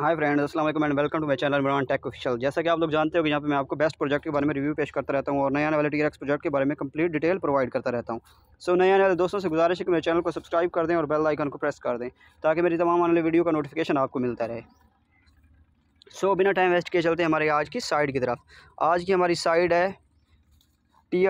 हाय friends अस्सलाम वालेकुम and welcome to my channel Maran tech official जैसा कि आप लोग जानते हो कि यहाँ पे मैं आपको बेस्ट प्रोजेक्ट के बारे में रिव्यू पेश करता रहता हूँ और नया आने वाले टी प्रोजेक्ट के बारे में कंप्लीट डिटेल प्रोवाइड करता रहता हूँ। सो नए आने वाले दोस्तों से गुजारिश है कि मेरे चैनल को सब्सक्राइब कर दें और बेल आइकन को प्रेस कर दें ताकि मेरी तमाम आने वीडियो का नोटिफिकेशन आपको मिलता रहे। सो बिना टाइम वेस्ट किए चलते हैं हमारे आज की साइड की तरफ़। आज की हमारी साइड है T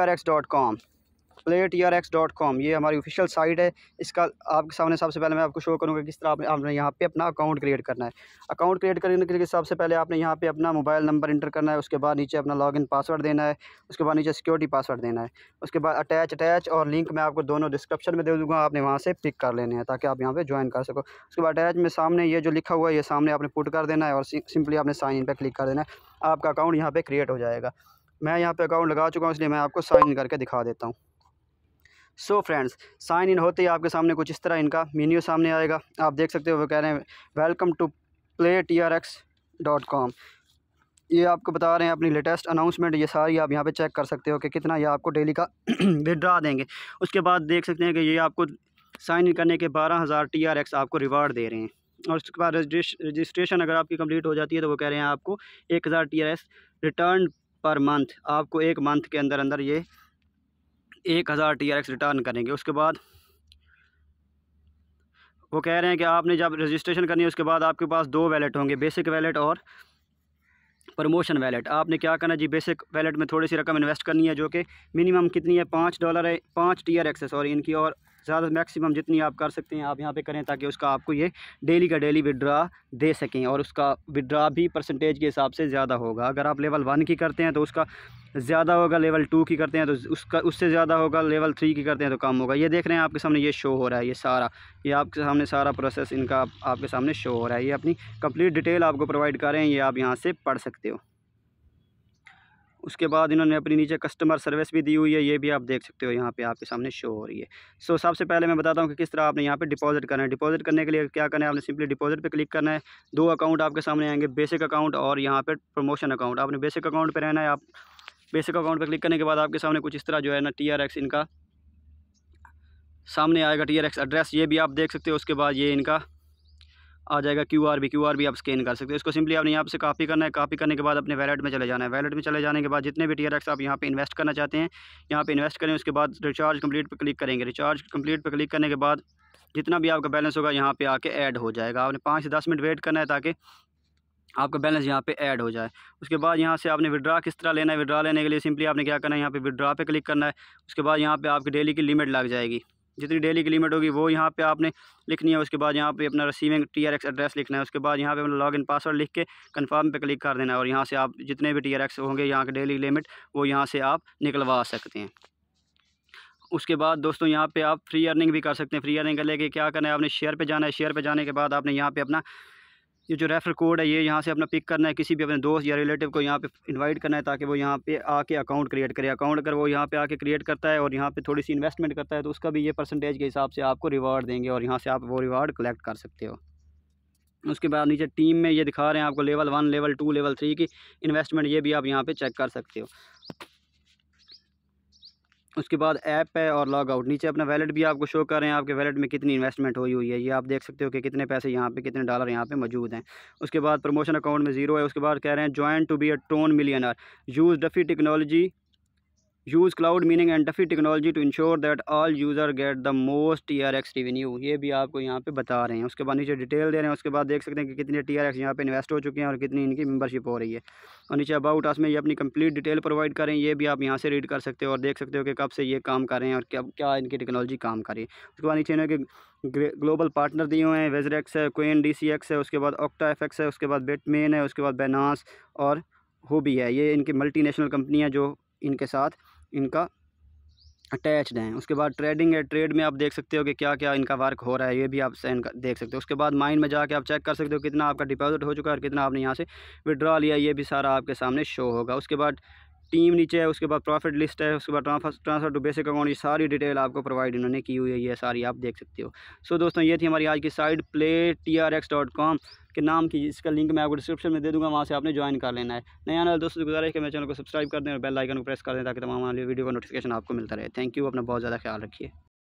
R X dot com play T R X dot com ये हमारी ऑफिशियल साइट है। इसका आपके सामने सबसे पहले मैं आपको शो करूँगा किस तरह आपने यहाँ पे अपना अकाउंट क्रिएट करना है। अकाउंट क्रिएट करने के लिए सबसे पहले आपने यहाँ पे अपना मोबाइल नंबर इंटर करना है, उसके बाद नीचे अपना लॉगिन पासवर्ड देना है, उसके बाद नीचे सिक्योरिटी पासवर्ड देना है। उसके बाद अटैच अटैच और लिंक मैं आपको दोनों डिस्क्रिप्शन में दे दूँगा, आपने वहाँ से पिक कर लेने हैं ताकि आप यहाँ पर ज्वाइन कर सको। उसके बाद अटैच में सामने ये जो लिखा हुआ है, ये सामने आपने पुट कर देना है और सिंपली आपने साइन इन पर क्लिक कर देना है। आपका अकाउंट यहाँ पर क्रिएट हो जाएगा। मैं यहाँ पे अकाउंट लगा चुका हूँ, इसलिए मैं आपको साइन इन करके दिखा देता हूँ। सो फ्रेंड्स साइन इन होते ही आपके सामने कुछ इस तरह इनका मीन्यू सामने आएगा। आप देख सकते हो वो कह रहे हैं welcome to play T R X dot com ये आपको बता रहे हैं अपनी लेटेस्ट अनाउंसमेंट ये सारी आप यहाँ पे चेक कर सकते हो कि कितना ये आपको डेली का विड्रा देंगे। उसके बाद देख सकते हैं कि ये आपको साइन इन करने के बारह हज़ार टी आर एक्स आपको रिवार्ड दे रहे हैं। और उसके बाद रजिस्ट्रेशन अगर आपकी कंप्लीट हो जाती है तो वो कह रहे हैं आपको एक हज़ार T R X return per month आपको एक मंथ के अंदर अंदर ये एक हज़ार टी आर एक्स रिटर्न करेंगे, उसके बाद वो कह रहे हैं कि आपने जब रजिस्ट्रेशन करनी है, उसके बाद आपके पास दो वैलेट होंगे बेसिक वैलेट और प्रमोशन वैलेट आपने क्या करना जी बेसिक वैलेट में थोड़ी सी रकम इन्वेस्ट करनी है, जो कि मिनिमम कितनी है? पाँच डॉलर है, पाँच टी आर एक्स है सॉरी इनकी और ज़्यादा मैक्सिमम जितनी आप कर सकते हैं, आप यहाँ पे करें ताकि उसका आपको ये डेली का डेली विड्रा दे सकें और उसका विड्रा भी परसेंटेज के हिसाब से ज़्यादा होगा। अगर आप लेवल वन की करते हैं तो उसका ज़्यादा होगा, लेवल टू की करते हैं तो उसका, उससे ज़्यादा होगा, लेवल थ्री की करते हैं तो कम होगा। ये देख रहे हैं आपके सामने ये शो हो रहा है, ये सारा, ये आपके सामने सारा प्रोसेस इनका आपके सामने शो हो रहा है। ये अपनी कंप्लीट डिटेल आपको प्रोवाइड कर ये आप यहाँ से पढ़ सकते हो। उसके बाद इन्होंने अपनी नीचे कस्टमर सर्विस भी दी हुई है ये भी आप देख सकते हो यहाँ पे आपके सामने शो हो रही है। सो so, सबसे पहले मैं बताता हूँ कि किस तरह आपने यहाँ पे डिपॉजिट करना है। डिपॉजिट करने के लिए क्या करना है? आपने सिंपली डिपॉजिट पे क्लिक करना है। दो अकाउंट आपके सामने आएँगे बेसिक अकाउंट और यहाँ पर प्रमोशन अकाउंट आपने बेसिक अकाउंट पर रहना है आप बेसिक अकाउंट पर क्लिक करने के बाद आपके सामने कुछ इस तरह जो है ना TRX इनका सामने आएगा TRX एड्रेस ये भी आप देख सकते हो। उसके बाद ये इनका आ जाएगा क्यू आर भी क्यू आर भी आप स्कैन कर सकते हो। इसको सिंपली आपने यहाँ से कापी करना है। कापी करने के बाद अपने वैलेट में चले जाना है। वैलेट में चले जाने के बाद जितने भी टी आप यहाँ पे इन्वेस्ट करना चाहते हैं, यहाँ पे इन्वेस्ट करें, उसके बाद रिचार्ज कंप्लीट पर क्लिक करेंगे। रिचार्ज कंप्लीट पर क्लिक करने के बाद जितना भी आपका बैलेंस होगा, यहाँ पे आके ऐड हो जाएगा। आपने पाँच से दस मिनट वेट करना है ताकि आपका बैलेंस यहाँ पे ऐड हो जाए। उसके बाद यहाँ से आपने विड्रा किस तरह लेना है? विड्रा लेने के लिए सिंपली आपने क्या करना है? यहाँ पे विड्रा पे क्लिक करना है। उसके बाद यहाँ पे आपकी डेली की लिमिट लग जाएगी। जितनी डेली की लिमिट होगी वो यहाँ पे आपने लिखनी है, उसके बाद यहाँ पे अपना receiving T R X address लिखना है, उसके बाद यहाँ पे अपना लॉग इन पासवर्ड लिख के कन्फर्म पे क्लिक कर देना है और यहाँ से आप जितने भी टी आर एक्स होंगे, यहाँ के डेली लिमिट वो यहाँ से आप निकलवा सकते हैं। उसके बाद दोस्तों यहाँ पे आप फ्री अर्निंग भी कर सकते हैं। फ्री अर्निंग कर लेके क्या करना है, आपने शेयर पे जाना है। शेयर पे जाने के बाद आपने यहाँ पे अपना ये जो रेफ़र कोड है, ये यहाँ से अपना पिक करना है, किसी भी अपने दोस्त या रिलेटिव को यहाँ पे इनवाइट करना है ताकि वो यहाँ पे आके अकाउंट क्रिएट करे। अकाउंट अगर वो यहाँ पे आके क्रिएट करता है और यहाँ पे थोड़ी सी इन्वेस्टमेंट करता है तो उसका भी ये परसेंटेज के हिसाब से आपको रिवार्ड देंगे और यहाँ से आप वो रिवार्ड कलेक्ट कर सकते हो। उसके बाद नीचे टीम में ये दिखा रहे हैं आपको level one level two level three की इन्वेस्टमेंट ये भी आप यहाँ पर चेक कर सकते हो। उसके बाद ऐप है और लॉग आउट। नीचे अपना वैलेट भी आपको शो कर रहे हैं। आपके वैलेट में कितनी इन्वेस्टमेंट हुई हुई है, ये आप देख सकते हो कि कितने पैसे यहाँ पे, कितने डॉलर यहाँ पे मौजूद हैं। उसके बाद प्रमोशन अकाउंट में ज़ीरो है। उसके बाद कह रहे हैं join to be a ton millionaire use DeFi technology use cloud mining and DeFi technology to ensure that all user get the most T R X revenue ये भी आपको यहाँ पे बता रहे हैं। उसके बाद नीचे डिटेल दे रहे हैं। उसके बाद देख सकते हैं कि कितने टी आर एक्स यहाँ पे इन्वेस्ट हो चुके हैं और कितनी इनकी मेंबरशिप हो रही है। और नीचे अबाउट आस में ये अपनी कंप्लीट डिटेल प्रोवाइड करें। ये भी आप यहाँ से रीड कर सकते हो और देख सकते हो कि कब से ये काम कर रहे हैं और क्या क्या इनकी टेक्नोलॉजी काम कर उसके बाद नीचे इन्होंने ग्लोबल पार्टनर दिए हुए हैं। वेजरेक्स है कोइन डी सी एक्स है, उसके बाद ऑक्टा एफ़ एक्स है, उसके बाद बेटमेन है, उसके बाद बैनास और हो भी है। ये इनकी मल्टी नेशनल कंपनी है जो इनके साथ इनका अटैच्ड हैं उसके बाद ट्रेडिंग है ट्रेड में आप देख सकते हो कि क्या क्या इनका वर्क हो रहा है, ये भी आप देख सकते हो। उसके बाद माइंड में जाके आप चेक कर सकते हो कितना आपका डिपॉजिट हो चुका है और कितना आपने यहाँ से विड्रॉ लिया, ये भी सारा आपके सामने शो होगा। उसके बाद टीम नीचे है उसके बाद प्रॉफिट लिस्ट है उसके बाद transfer transfer to basic account ये सारी डिटेल आपको प्रोवाइड इन्होंने की हुई है ये सारी आप देख सकते हो। सो so, दोस्तों ये थी हमारी आज की site play T R X dot com के नाम की इसका लिंक मैं आपको डिस्क्रिप्शन में दे दूँगा वहाँ से आपने ज्वाइन कर लेना है। नया वाले दोस्तों गुजारे गुजारिश कि मेरे चैनल को सब्सक्राइब कर दें और बेल आइकन को प्रेस कर दें ताकि तमाम वीडियो का नोटिफिकेशन आपको मिलता रहे। थैंक यू अपना बहुत ज़्यादा ख्याल रखिए।